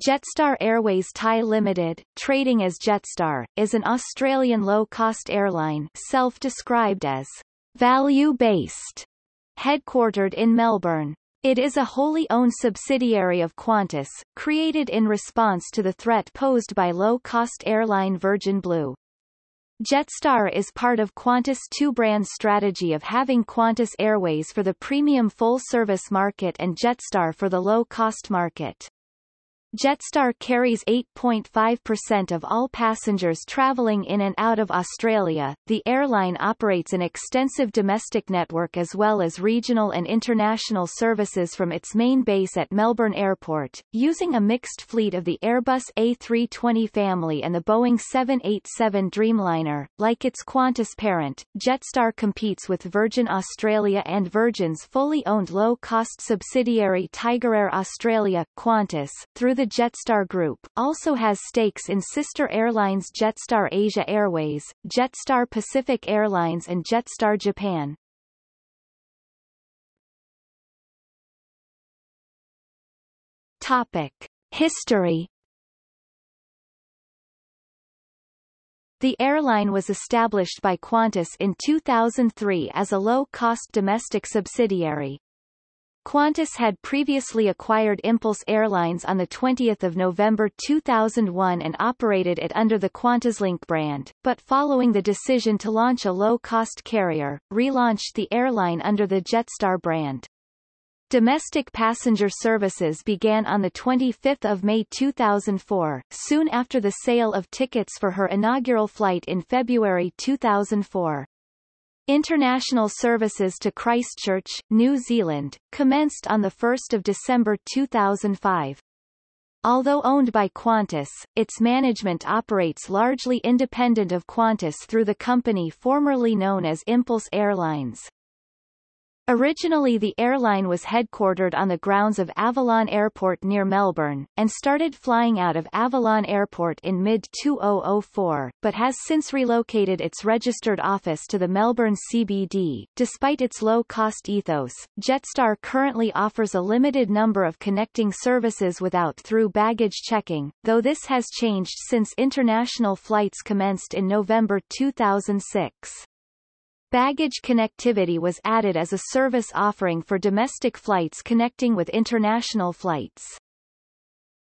Jetstar Airways Thai Limited, trading as Jetstar, is an Australian low-cost airline self-described as value-based, headquartered in Melbourne. It is a wholly owned subsidiary of Qantas, created in response to the threat posed by low-cost airline Virgin Blue. Jetstar is part of Qantas' two-brand strategy of having Qantas Airways for the premium full-service market and Jetstar for the low-cost market. Jetstar carries 8.5% of all passengers traveling in and out of Australia. The airline operates an extensive domestic network as well as regional and international services from its main base at Melbourne Airport, using a mixed fleet of the Airbus A320 family and the Boeing 787 Dreamliner. Like its Qantas parent, Jetstar competes with Virgin Australia and Virgin's fully owned low-cost subsidiary Tigerair Australia, Qantas, through the Jetstar Group, also has stakes in sister airlines Jetstar Asia Airways, Jetstar Pacific Airlines and Jetstar Japan. Topic. History The airline was established by Qantas in 2003 as a low-cost domestic subsidiary, Qantas had previously acquired Impulse Airlines on 20 November 2001 and operated it under the QantasLink brand, but following the decision to launch a low-cost carrier, relaunched the airline under the Jetstar brand. Domestic passenger services began on 25 May 2004, soon after the sale of tickets for her inaugural flight in February 2004. International services to Christchurch, New Zealand, commenced on 1 December 2005. Although owned by Qantas, its management operates largely independent of Qantas through the company formerly known as Impulse Airlines. Originally the airline was headquartered on the grounds of Avalon Airport near Melbourne, and started flying out of Avalon Airport in mid-2004, but has since relocated its registered office to the Melbourne CBD. Despite its low-cost ethos, Jetstar currently offers a limited number of connecting services without through baggage checking, though this has changed since international flights commenced in November 2006. Baggage connectivity was added as a service offering for domestic flights connecting with international flights.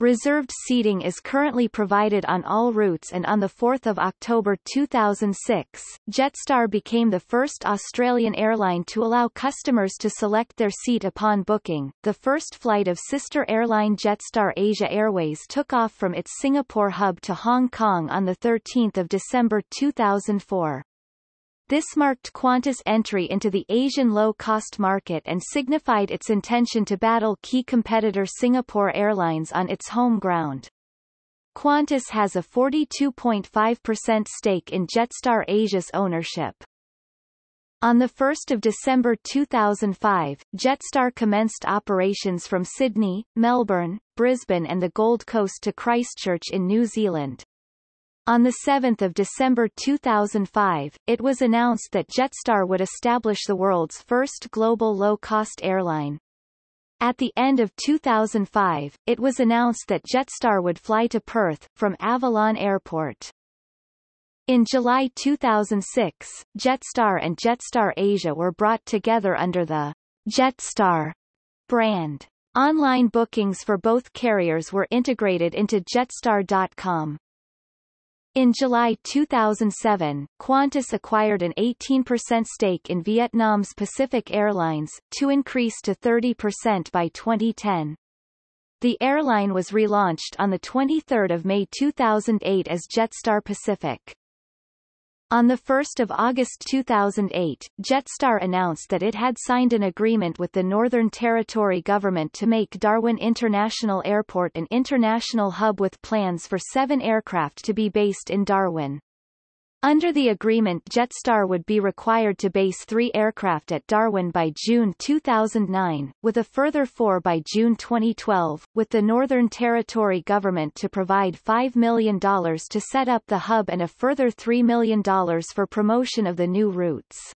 Reserved seating is currently provided on all routes and on 4 October 2006, Jetstar became the first Australian airline to allow customers to select their seat upon booking. The first flight of sister airline Jetstar Asia Airways took off from its Singapore hub to Hong Kong on 13 December 2004. This marked Qantas' entry into the Asian low-cost market and signified its intention to battle key competitor Singapore Airlines on its home ground. Qantas has a 42.5% stake in Jetstar Asia's ownership. On 1 December 2005, Jetstar commenced operations from Sydney, Melbourne, Brisbane and the Gold Coast to Christchurch in New Zealand. On 7 December 2005, it was announced that Jetstar would establish the world's first global low-cost airline. At the end of 2005, it was announced that Jetstar would fly to Perth, from Avalon Airport. In July 2006, Jetstar and Jetstar Asia were brought together under the Jetstar brand. Online bookings for both carriers were integrated into Jetstar.com. In July 2007, Qantas acquired an 18% stake in Vietnam's Pacific Airlines, to increase to 30% by 2010. The airline was relaunched on 23 May 2008 as Jetstar Pacific. On 1 August 2008, Jetstar announced that it had signed an agreement with the Northern Territory government to make Darwin International Airport an international hub with plans for seven aircraft to be based in Darwin. Under the agreement Jetstar would be required to base three aircraft at Darwin by June 2009, with a further four by June 2012, with the Northern Territory government to provide $5 million to set up the hub and a further $3 million for promotion of the new routes.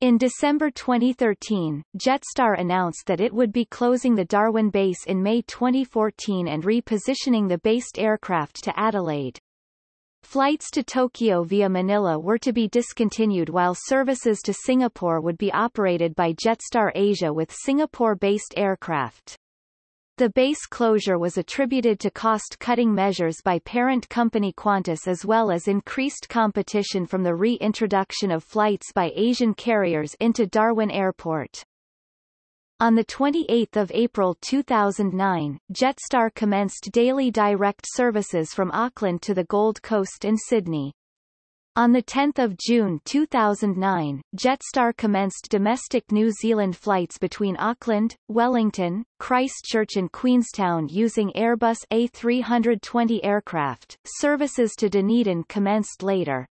In December 2013, Jetstar announced that it would be closing the Darwin base in May 2014 and repositioning the based aircraft to Adelaide. Flights to Tokyo via Manila were to be discontinued while services to Singapore would be operated by Jetstar Asia with Singapore-based aircraft. The base closure was attributed to cost-cutting measures by parent company Qantas as well as increased competition from the reintroduction of flights by Asian carriers into Darwin Airport. On 28 April 2009, Jetstar commenced daily direct services from Auckland to the Gold Coast and Sydney. On 10 June 2009, Jetstar commenced domestic New Zealand flights between Auckland, Wellington, Christchurch and Queenstown using Airbus A320 aircraft. Services to Dunedin commenced later.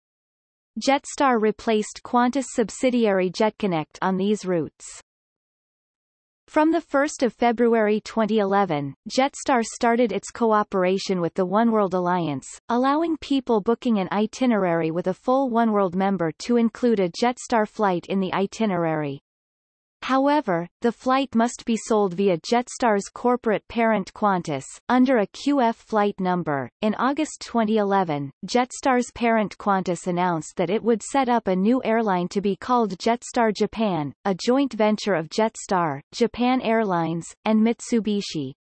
Jetstar replaced Qantas subsidiary JetConnect on these routes. From 1 February 2011, Jetstar started its cooperation with the Oneworld Alliance, allowing people booking an itinerary with a full Oneworld member to include a Jetstar flight in the itinerary. However, the flight must be sold via Jetstar's corporate parent Qantas, under a QF flight number. In August 2011, Jetstar's parent Qantas announced that it would set up a new airline to be called Jetstar Japan, a joint venture of Jetstar, Japan Airlines, and Mitsubishi.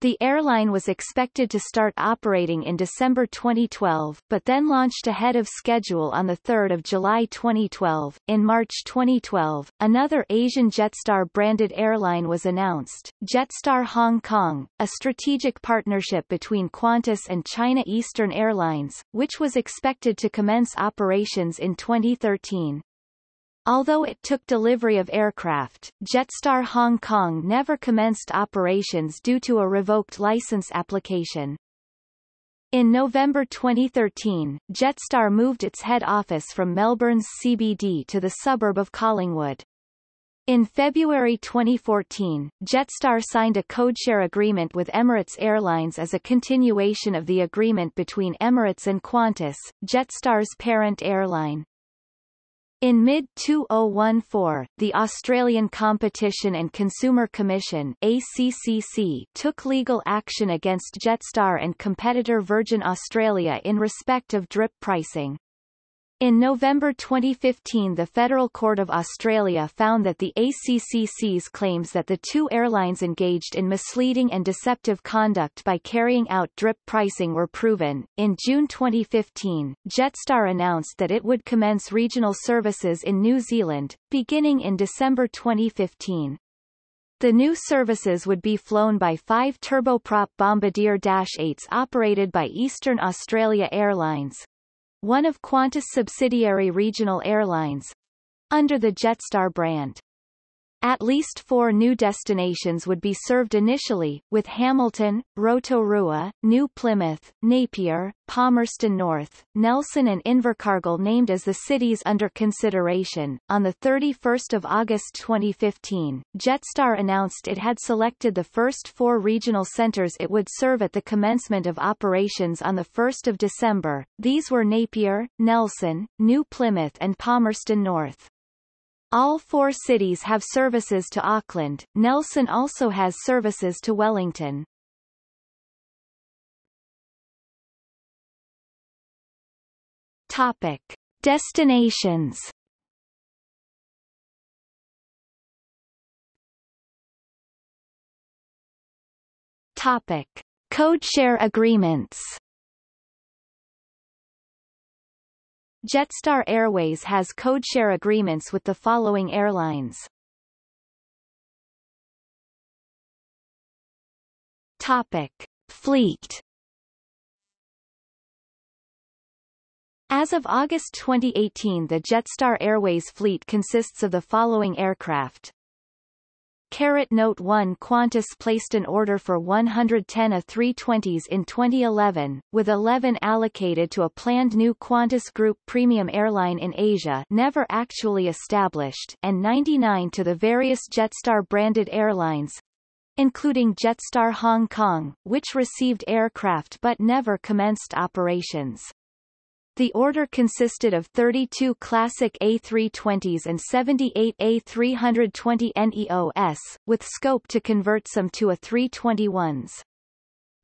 The airline was expected to start operating in December 2012, but then launched ahead of schedule on 3 July 2012. In March 2012, another Asian Jetstar branded airline was announced, Jetstar Hong Kong, a strategic partnership between Qantas and China Eastern Airlines, which was expected to commence operations in 2013. Although it took delivery of aircraft, Jetstar Hong Kong never commenced operations due to a revoked license application. In November 2013, Jetstar moved its head office from Melbourne's CBD to the suburb of Collingwood. In February 2014, Jetstar signed a codeshare agreement with Emirates Airlines as a continuation of the agreement between Emirates and Qantas, Jetstar's parent airline. In mid-2014, the Australian Competition and Consumer Commission ACCC took legal action against Jetstar and competitor Virgin Australia in respect of drip pricing. In November 2015 the Federal Court of Australia found that the ACCC's claims that the two airlines engaged in misleading and deceptive conduct by carrying out drip pricing were proven. In June 2015, Jetstar announced that it would commence regional services in New Zealand, beginning in December 2015. The new services would be flown by five turboprop Bombardier Dash 8s operated by Eastern Australia Airlines, one of Qantas subsidiary regional airlines, under the Jetstar brand. At least four new destinations would be served initially, with Hamilton, Rotorua, New Plymouth, Napier, Palmerston North, Nelson and Invercargill named as the cities under consideration. On 31 August 2015, Jetstar announced it had selected the first four regional centres it would serve at the commencement of operations on 1 December. These were Napier, Nelson, New Plymouth and Palmerston North. All four cities have services to Auckland. Nelson also has services to Wellington. Topic: Destinations. Topic: Codeshare agreements. Jetstar Airways has codeshare agreements with the following airlines. Topic. Fleet As of August 2018 the Jetstar Airways fleet consists of the following aircraft. Caret Note 1 Qantas placed an order for 110 A320s in 2011, with 11 allocated to a planned new Qantas Group premium airline in Asia never actually established and 99 to the various Jetstar-branded airlines, including Jetstar Hong Kong, which received aircraft but never commenced operations. The order consisted of 32 classic A320s and 78 A320 NEOS, with scope to convert some to A321s.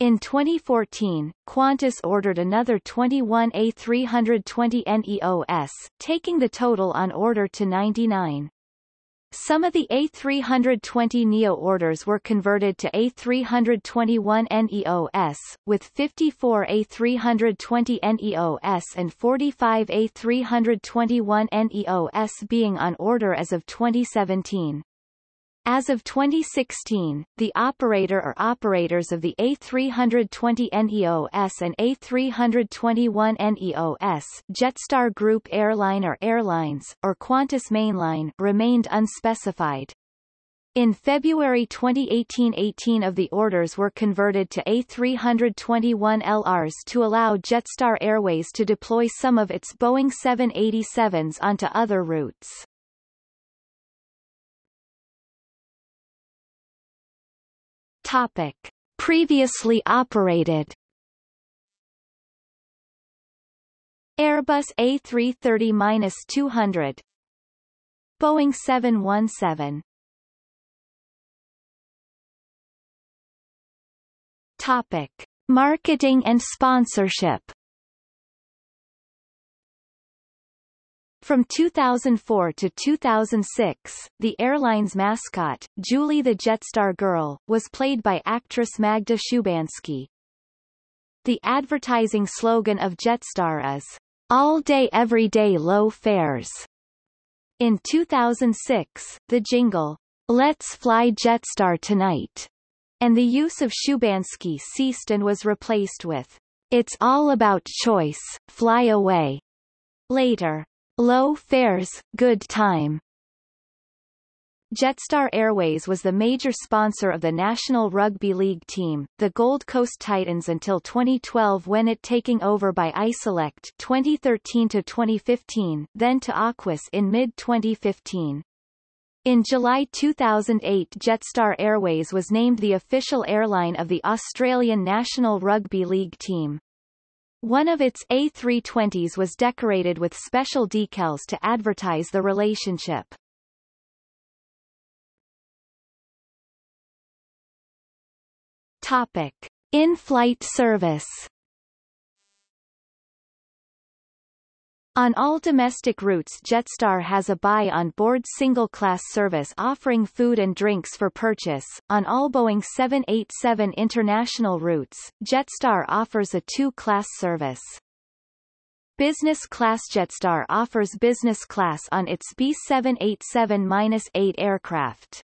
In 2014, Qantas ordered another 21 A320 NEOS, taking the total on order to 99. Some of the A320 NEO orders were converted to A321 NEOS, with 54 A320 NEOS and 45 A321 NEOS being on order as of 2017. As of 2016, the operator or operators of the A320 NEOS and A321 NEOS Jetstar Group Airline or Airlines, or Qantas Mainline remained unspecified. In February 2018 18 of the orders were converted to A321 LRs to allow Jetstar Airways to deploy some of its Boeing 787s onto other routes. Topic. Previously operated Airbus A330-200 Boeing 717 Topic. Marketing and sponsorship From 2004 to 2006, the airline's mascot, Julie the Jetstar Girl, was played by actress Magda Szubanski. The advertising slogan of Jetstar is, All Day Every Day Low Fares. In 2006, the jingle, Let's Fly Jetstar Tonight, and the use of Szubanski ceased and was replaced with, It's All About Choice, Fly Away. Later, Low fares, good time. Jetstar Airways was the major sponsor of the National Rugby League team, the Gold Coast Titans until 2012 when it taking over by iSelect 2013 to 2015, then to Aquis in mid-2015. In July 2008 Jetstar Airways was named the official airline of the Australian National Rugby League team. One of its A320s was decorated with special decals to advertise the relationship. Topic. In-flight service On all domestic routes Jetstar has a buy-on-board single-class service offering food and drinks for purchase. On all Boeing 787 international routes, Jetstar offers a two-class service. Business class Jetstar offers business class on its B787-8 aircraft.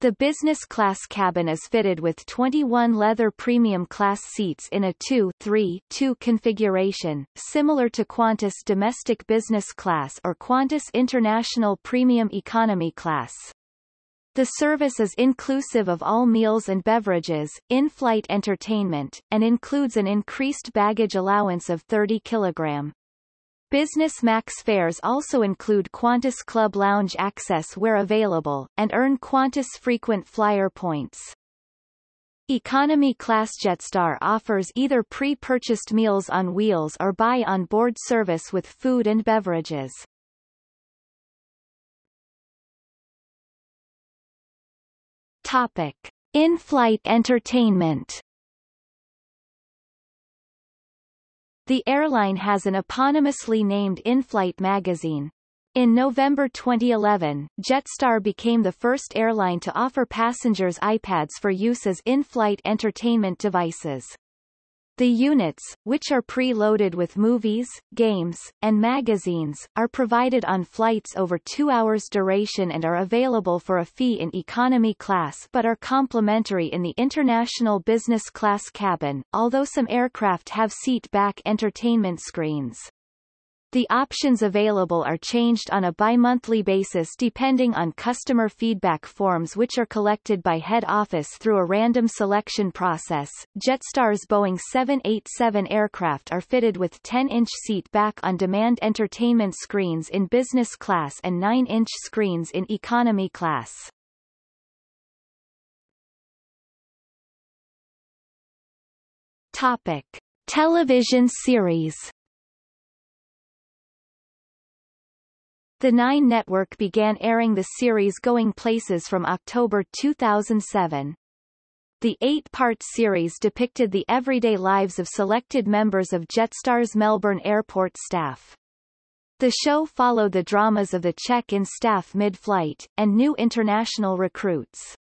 The business class cabin is fitted with 21 leather premium class seats in a 2-3-2 configuration, similar to Qantas Domestic Business Class or Qantas International Premium Economy Class. The service is inclusive of all meals and beverages, in-flight entertainment, and includes an increased baggage allowance of 30 kg. Business Max fares also include Qantas Club Lounge access where available, and earn Qantas frequent flyer points. Economy Class Jetstar offers either pre-purchased meals on wheels or buy-on-board service with food and beverages. Topic. In-flight entertainment The airline has an eponymously named in-flight magazine. In November 2011, Jetstar became the first airline to offer passengers iPads for use as in-flight entertainment devices. The units, which are pre-loaded with movies, games, and magazines, are provided on flights over two hours duration and are available for a fee in economy class but are complimentary in the international business class cabin, although some aircraft have seat-back entertainment screens. The options available are changed on a bi-monthly basis depending on customer feedback forms which are collected by head office through a random selection process. Jetstar's Boeing 787 aircraft are fitted with 10-inch seat back on-demand entertainment screens in business class and 9-inch screens in economy class. Topic: Television series The Nine Network began airing the series Going Places from October 2007. The eight-part series depicted the everyday lives of selected members of Jetstar's Melbourne airport staff. The show followed the dramas of the check-in staff mid-flight, and new international recruits.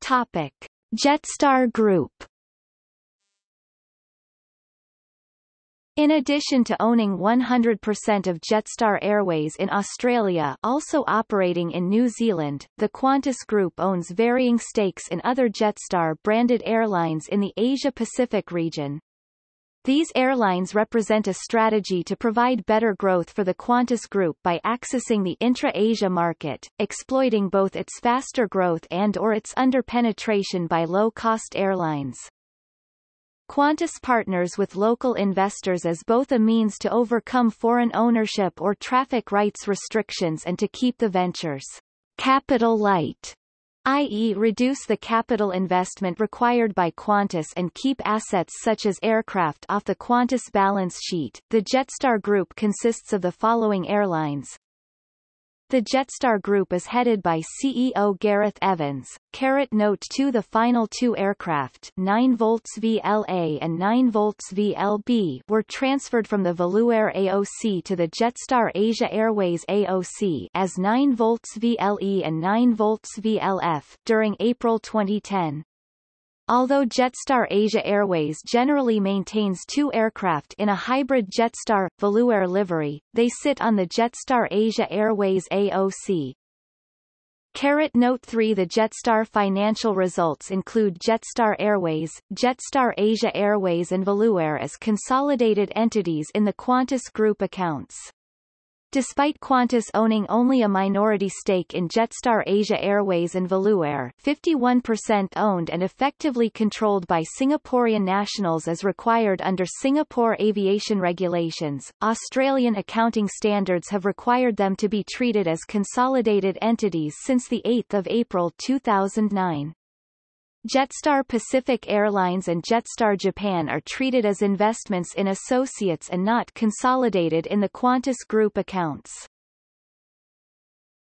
Topic. Jetstar Group In addition to owning 100% of Jetstar Airways in Australia also operating in New Zealand, the Qantas Group owns varying stakes in other Jetstar-branded airlines in the Asia-Pacific region. These airlines represent a strategy to provide better growth for the Qantas Group by accessing the intra-Asia market, exploiting both its faster growth and or its under-penetration by low-cost airlines. Qantas partners with local investors as both a means to overcome foreign ownership or traffic rights restrictions and to keep the ventures capital light, i.e. reduce the capital investment required by Qantas and keep assets such as aircraft off the Qantas balance sheet. The Jetstar Group consists of the following airlines, the Jetstar Group is headed by CEO Gareth Evans. Caret note to the final two aircraft 9 volts VLA and 9 volts VLB were transferred from the Valuair AOC to the Jetstar Asia Airways AOC as 9 volts VLE and 9 volts VLF during April 2010. Although Jetstar Asia Airways generally maintains two aircraft in a hybrid Jetstar, Valuair livery, they sit on the Jetstar Asia Airways AOC. Caret Note 3 The Jetstar financial results include Jetstar Airways, Jetstar Asia Airways and Valuair as consolidated entities in the Qantas Group accounts. Despite Qantas owning only a minority stake in Jetstar Asia Airways and Valuair 51% owned and effectively controlled by Singaporean nationals as required under Singapore aviation regulations, Australian accounting standards have required them to be treated as consolidated entities since 8 April 2009. Jetstar Pacific Airlines and Jetstar Japan are treated as investments in associates and not consolidated in the Qantas Group accounts.